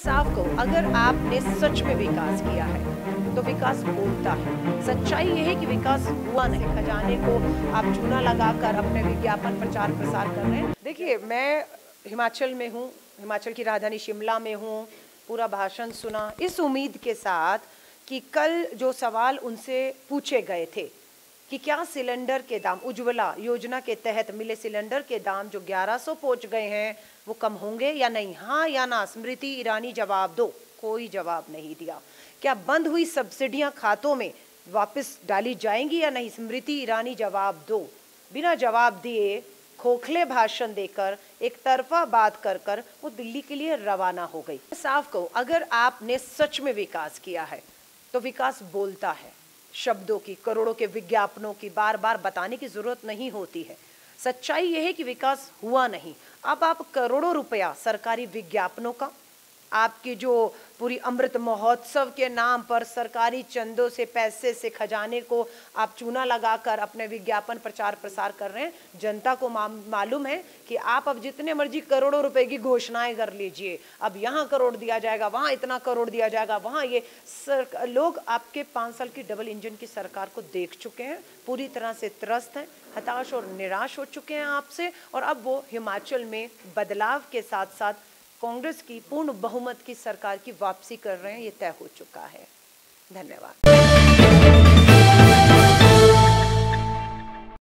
साफ़ कहो अगर आपने सच में विकास किया है तो विकास बोलता है। सच्चाई यह है कि विकास हुआ नहीं। खजाने को आप चूना लगाकर अपने विज्ञापन प्रचार प्रसार कर रहे हैं। देखिए, मैं हिमाचल में हूँ, हिमाचल की राजधानी शिमला में हूँ, पूरा भाषण सुना। इस उम्मीद के साथ कि कल जो सवाल उनसे पूछे गए थे कि क्या सिलेंडर के दाम, उज्ज्वला योजना के तहत मिले सिलेंडर के दाम जो 1100 पहुँच गए हैं, वो कम होंगे या नहीं? हाँ या ना? स्मृति ईरानी जवाब दो। कोई जवाब नहीं दिया। क्या बंद हुई सब्सिडियाँ खातों में वापस डाली जाएँगी या नहीं? स्मृति ईरानी जवाब दो। बिना जवाब दिए खोखले भाषण देकर, एक तरफा बात कर कर वो दिल्ली के लिए रवाना हो गई। साफ़ कहो अगर आपने सच में विकास किया है तो विकास बोलता है। शब्दों की, करोड़ों के विज्ञापनों की बार बार बताने की ज़रूरत नहीं होती है। सच्चाई यह है कि विकास हुआ नहीं। अब आप करोड़ों रुपया सरकारी विज्ञापनों का आपकी जो पूरी अमृत महोत्सव के नाम पर सरकारी चंदों से, पैसे से, खजाने को आप चूना लगाकर अपने विज्ञापन प्रचार प्रसार कर रहे हैं। जनता को मालूम है कि आप अब जितने मर्ज़ी करोड़ों रुपए की घोषणाएँ कर लीजिए। अब यहाँ करोड़ दिया जाएगा, वहाँ इतना करोड़ दिया जाएगा, वहाँ ये सर, लोग आपके पाँच साल की डबल इंजन की सरकार को देख चुके हैं, पूरी तरह से त्रस्त हैं, हताश और निराश हो चुके हैं आपसे। और अब वो हिमाचल में बदलाव के साथ साथ कांग्रेस की पूर्ण बहुमत की सरकार की वापसी कर रहे हैं, ये तय हो चुका है। धन्यवाद।